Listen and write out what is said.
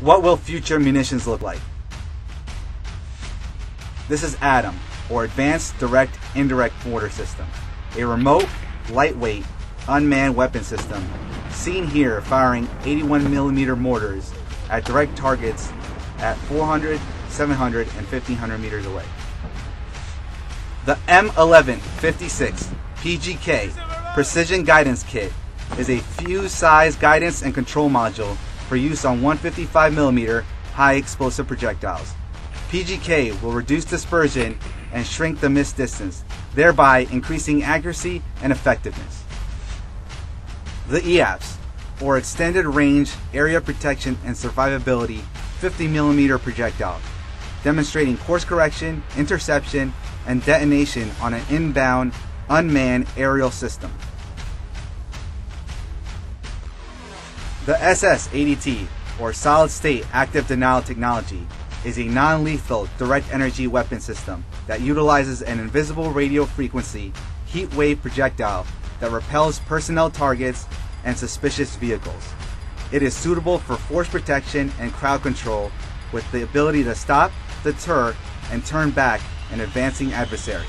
What will future munitions look like? This is ADAM, or Advanced Direct Indirect Mortar System, a remote, lightweight, unmanned weapon system, seen here firing 81mm mortars at direct targets at 400, 700, and 1500 meters away. The M1156 PGK Precision Guidance Kit is a fuse-size guidance and control module for use on 155mm high explosive projectiles. PGK will reduce dispersion and shrink the miss distance, thereby increasing accuracy and effectiveness. The EAPS, or Extended Range Area Protection and Survivability 50mm projectile, demonstrating course correction, interception, and detonation on an inbound unmanned aerial system. The SS-ADT, or Solid State Active Denial Technology, is a non-lethal direct energy weapon system that utilizes an invisible radio frequency heat wave projectile that repels personnel targets and suspicious vehicles. It is suitable for force protection and crowd control with the ability to stop, deter, and turn back an advancing adversary.